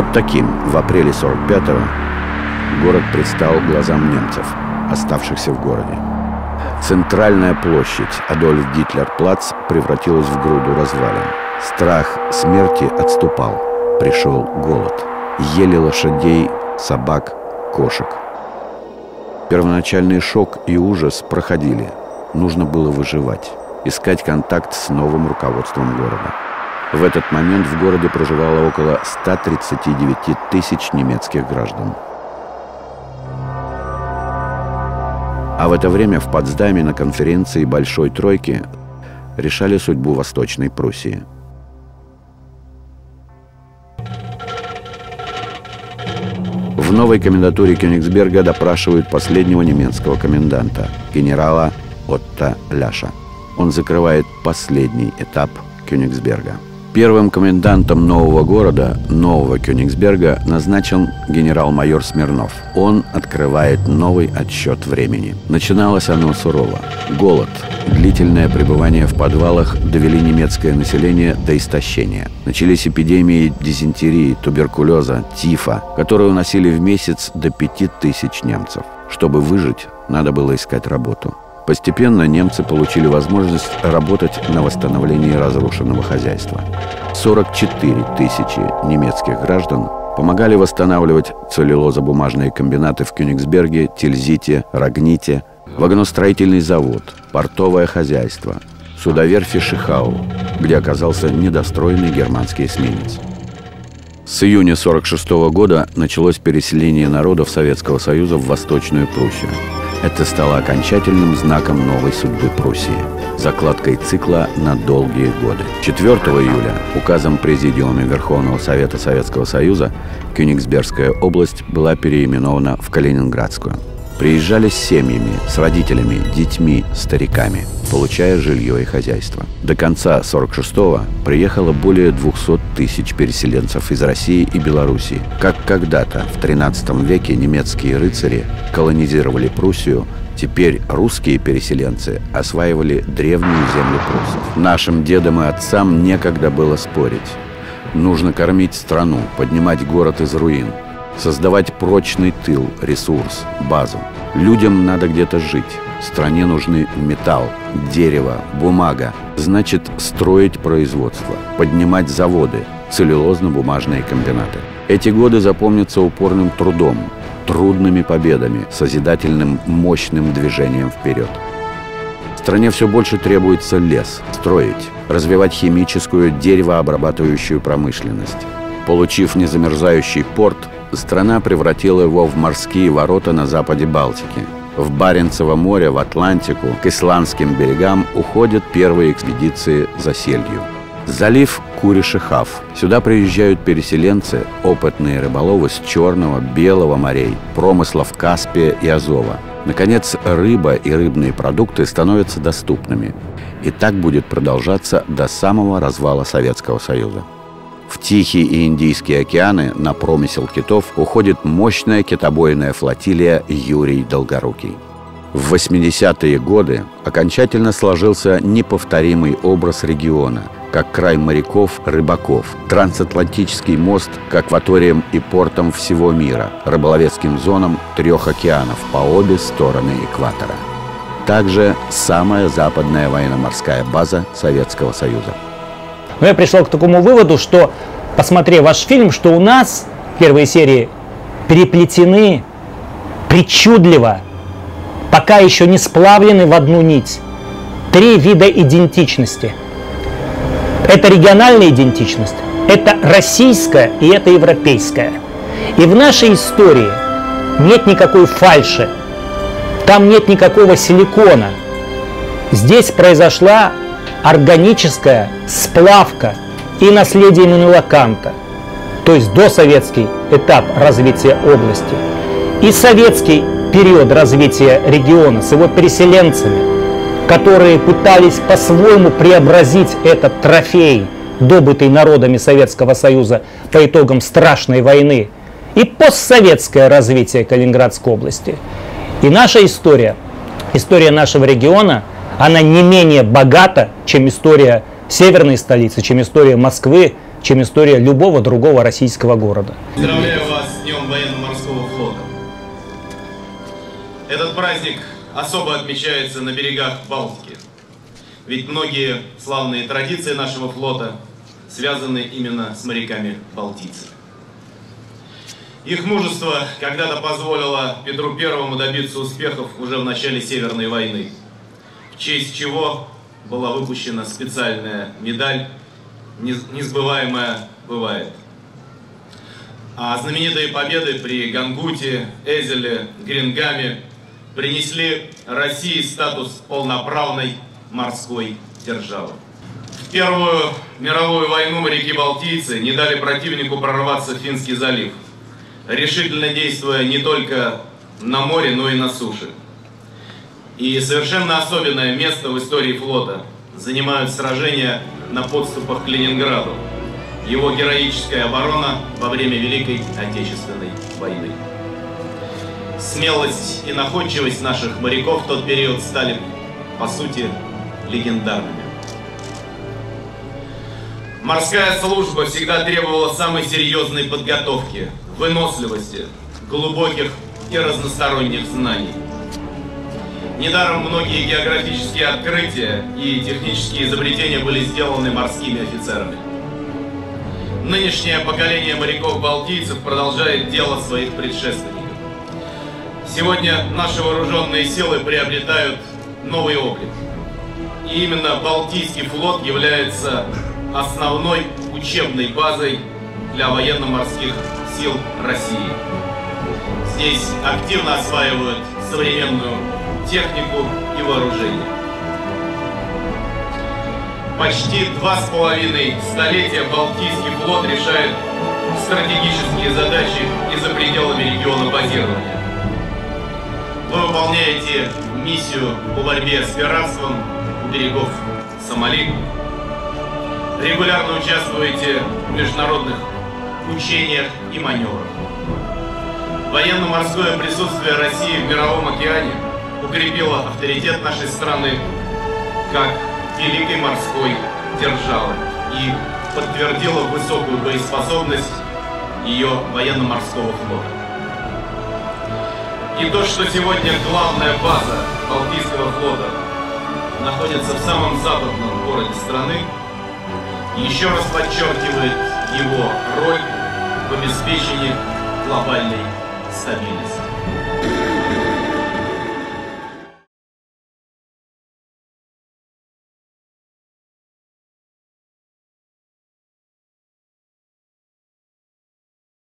Вот таким в апреле 45-го город предстал глазам немцев, оставшихся в городе. Центральная площадь Адольф Гитлер-Плац превратилась в груду развалин. Страх смерти отступал. Пришел голод. Ели лошадей, собак, кошек. Первоначальный шок и ужас проходили. Нужно было выживать, искать контакт с новым руководством города. В этот момент в городе проживало около 139 тысяч немецких граждан. А в это время в Потсдаме на конференции Большой Тройки решали судьбу Восточной Пруссии. В новой комендатуре Кёнигсберга допрашивают последнего немецкого коменданта, генерала Отто Ляша. Он закрывает последний этап Кёнигсберга – Первым комендантом нового города, нового Кёнигсберга, назначен генерал-майор Смирнов. Он открывает новый отсчет времени. Начиналось оно сурово. Голод, длительное пребывание в подвалах довели немецкое население до истощения. Начались эпидемии дизентерии, туберкулеза, тифа, которые уносили в месяц до пяти тысяч немцев. Чтобы выжить, надо было искать работу. Постепенно немцы получили возможность работать на восстановлении разрушенного хозяйства. 44 тысячи немецких граждан помогали восстанавливать целлюлозо-бумажные комбинаты в Кёнигсберге, Тильзите, Рогните, вагоностроительный завод, портовое хозяйство, судоверфи Шихау, где оказался недостроенный германский эсминец. С июня 1946 года началось переселение народов Советского Союза в Восточную Пруссию – это стало окончательным знаком новой судьбы Пруссии, закладкой цикла на долгие годы. 4 июля указом Президиума Верховного Совета Советского Союза Кёнигсбергская область была переименована в Калининградскую – Приезжали с семьями, с родителями, детьми, стариками, получая жилье и хозяйство. До конца 46-го приехало более 200 тысяч переселенцев из России и Белоруссии. Как когда-то в 13 веке немецкие рыцари колонизировали Пруссию, Теперь русские переселенцы осваивали древнюю землю пруссов. Нашим дедам и отцам некогда было спорить. Нужно кормить страну, поднимать город из руин – создавать прочный тыл, ресурс, базу. Людям надо где-то жить. Стране нужны металл, дерево, бумага. Значит, строить производство, поднимать заводы, целлюлозно-бумажные комбинаты. Эти годы запомнятся упорным трудом, трудными победами, созидательным мощным движением вперед. Стране все больше требуется лес, строить, развивать химическую деревообрабатывающую промышленность. Получив незамерзающий порт, страна превратила его в морские ворота на западе Балтики. В Баренцево море, в Атлантику, к исландским берегам уходят первые экспедиции за сельдью. Залив Куришихав. Сюда приезжают переселенцы, опытные рыболовы с Черного, Белого морей, промыслов Каспия и Азова. Наконец, рыба и рыбные продукты становятся доступными. И так будет продолжаться до самого развала Советского Союза. В Тихий и Индийские океаны на промысел китов уходит мощная китобойная флотилия Юрий Долгорукий. В 80-е годы окончательно сложился неповторимый образ региона, как край моряков, рыбаков, трансатлантический мост к акваториям и портам всего мира, рыболовецким зонам трех океанов по обе стороны экватора. Также самая западная военно-морская база Советского Союза – но я пришел к такому выводу, что, посмотрев ваш фильм, что у нас первые серии переплетены причудливо, пока еще не сплавлены в одну нить. Три вида идентичности. Это региональная идентичность, это российская и это европейская. И в нашей истории нет никакой фальши, там нет никакого силикона. Здесь произошла органическая сплавка и наследие Иммануила Канта, то есть досоветский этап развития области, и советский период развития региона с его переселенцами, которые пытались по-своему преобразить этот трофей, добытый народами Советского Союза по итогам страшной войны, и постсоветское развитие Калининградской области. И наша история, история нашего региона – она не менее богата, чем история северной столицы, чем история Москвы, чем история любого другого российского города. Поздравляю вас с Днем военно-морского флота. Этот праздник особо отмечается на берегах Балтики. Ведь многие славные традиции нашего флота связаны именно с моряками-балтийцами. Их мужество когда-то позволило Петру Первому добиться успехов уже в начале Северной войны, честь чего была выпущена специальная медаль «Несбываемая бывает». А знаменитые победы при Гангуте, Эзеле, Грингаме принесли России статус полноправной морской державы. В Первую мировую войну моряки-балтийцы не дали противнику прорваться в Финский залив, решительно действуя не только на море, но и на суше. И совершенно особенное место в истории флота занимают сражения на подступах к Ленинграду, его героическая оборона во время Великой Отечественной войны. Смелость и находчивость наших моряков в тот период стали, по сути, легендарными. Морская служба всегда требовала самой серьезной подготовки, выносливости, глубоких и разносторонних знаний. Недаром многие географические открытия и технические изобретения были сделаны морскими офицерами. Нынешнее поколение моряков-балтийцев продолжает дело своих предшественников. Сегодня наши вооруженные силы приобретают новый облик. И именно Балтийский флот является основной учебной базой для военно-морских сил России. Здесь активно осваивают современную технику и вооружение. Почти два с половиной столетия Балтийский флот решает стратегические задачи и за пределами региона базирования. Вы выполняете миссию по борьбе с пиратством у берегов Сомали. Регулярно участвуете в международных учениях и маневрах. Военно-морское присутствие России в Мировом океане укрепило авторитет нашей страны как великой морской державы и подтвердило высокую боеспособность ее военно-морского флота. И то, что сегодня главная база Балтийского флота находится в самом западном городе страны, еще раз подчеркивает его роль в обеспечении глобальной стабильности.